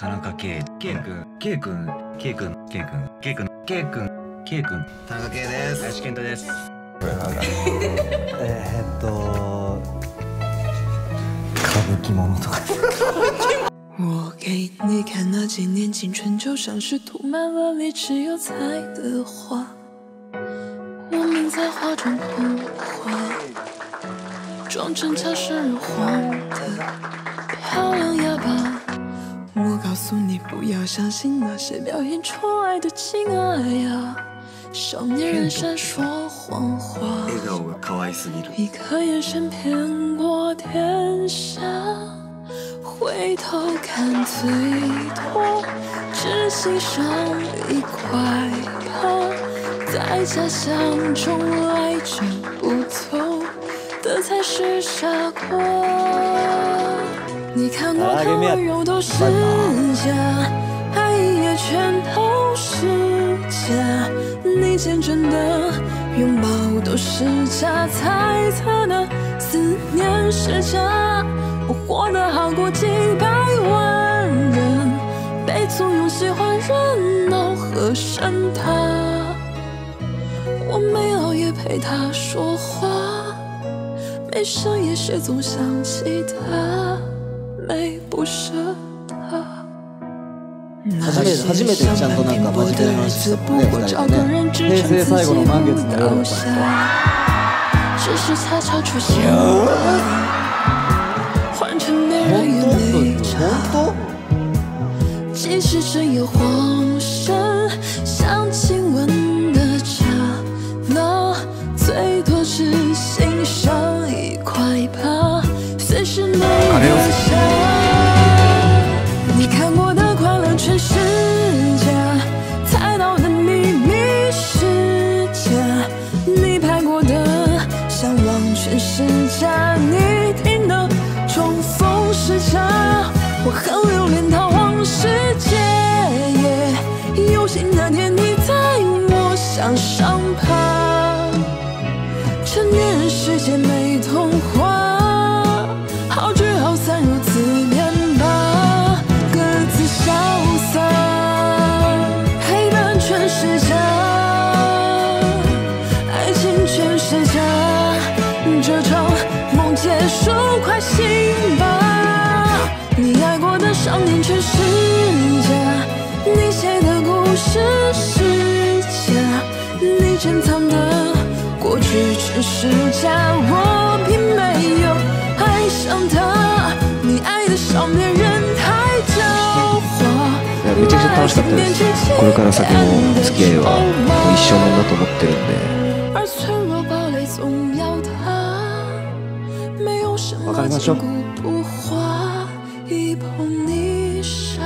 田中圭圭君圭君圭君圭君圭君圭君圭君田中圭です林健太ですえーっと歌舞伎ものとか我给你看那几年青春，就像是涂满了你只有猜的花。我们在画中碰花，装成茶是黄的漂亮哑巴。我告诉你 不要相信那些表演出来的情爱呀，少年人闪烁谎话。笑顔が可愛すぎる一个眼神骗过天下，回头看最多只欣赏一块疤，在假象中来者不走的才是傻瓜。 你看过的温柔都是假，爱也全都是假，你见证的拥抱都是假，猜测的思念是假。我活得好过几百万人，被簇拥喜欢热闹和声塔。我没熬夜陪他说话，没深夜时总想起他，没不舍他。初めて初めてちゃんとなんか真面目な話した不もんね过找二人でね个人支平撑自己成最後の満月の夜倒だった下，只是恰巧出现换成别人也没差。本即使只有晃神，像亲 是假。我很留恋逃亡世界，游戏那天你在我向上爬，成年人世界没童话，好聚好散如此便吧，各自潇洒，陪伴全是假，爱情全是假，这场梦结束，快醒吧。你爱过的少年全是假，你写的故事是假，你珍藏的过去全是假，我并没有爱上他，你爱的少年人太狡猾。いやめちゃくちゃ楽しかったですこれから先も付き合いはもう一生もんだと思ってるんで而脆弱堡垒总 一碰你傻。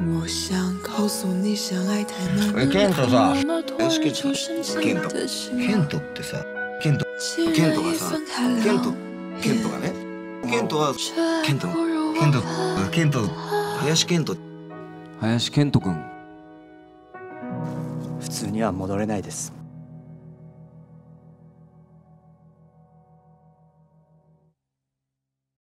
我想告诉你，相爱太难えケントさ林林健人ケント。ってさケントケントがさケントケントがねケントはケントケントケント林ケント。林健人君。普通には戻れないです